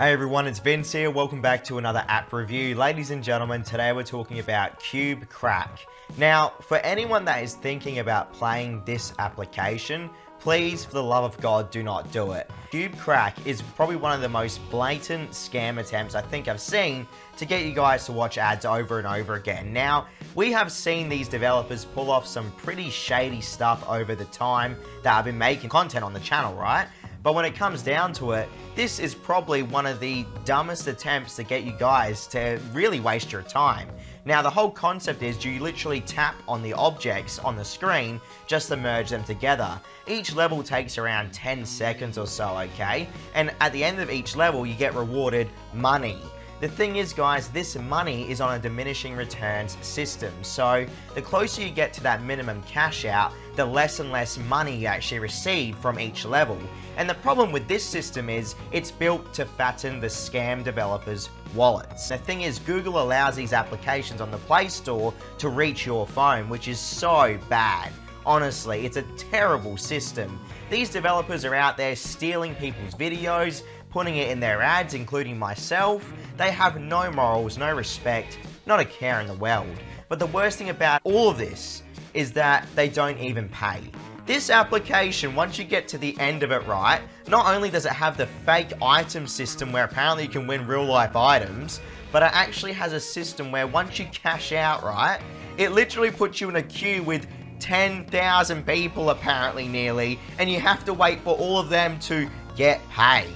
Hey everyone, it's Vince here. Welcome back to another app review. Ladies and gentlemen, today we're talking about Cube Crack. Now, for anyone that is thinking about playing this application, please, for the love of God, do not do it. Cube Crack is probably one of the most blatant scam attempts I think I've seen to get you guys to watch ads over and over again. Now, we have seen these developers pull off some pretty shady stuff over the time that I've been making content on the channel, right? But when it comes down to it, this is probably one of the dumbest attempts to get you guys to really waste your time. Now the whole concept is you literally tap on the objects on the screen just to merge them together. Each level takes around 10 seconds or so, okay? And at the end of each level you get rewarded money. The thing is guys, this money is on a diminishing returns system. So the closer you get to that minimum cash out, the less and less money you actually receive from each level. And the problem with this system is it's built to fatten the scam developers' wallets. The thing is Google allows these applications on the Play Store to reach your phone, which is so bad. Honestly, it's a terrible system. These developers are out there stealing people's videos, putting it in their ads, including myself. They have no morals, no respect, not a care in the world. But the worst thing about all of this is that they don't even pay. This application, once you get to the end of it right, not only does it have the fake item system where apparently you can win real life items, but it actually has a system where once you cash out, right, it literally puts you in a queue with 10,000 people apparently nearly, and you have to wait for all of them to get paid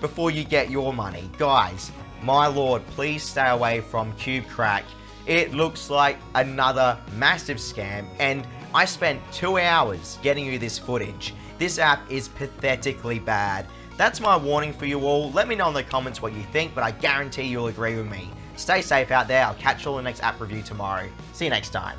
before you get your money. Guys, my lord, please stay away from Cube Crack. It looks like another massive scam and I spent two hours getting you this footage. This app is pathetically bad. That's my warning for you all. Let me know in the comments what you think, but I guarantee you'll agree with me. Stay safe out there. I'll catch you all in the next app review tomorrow. See you next time.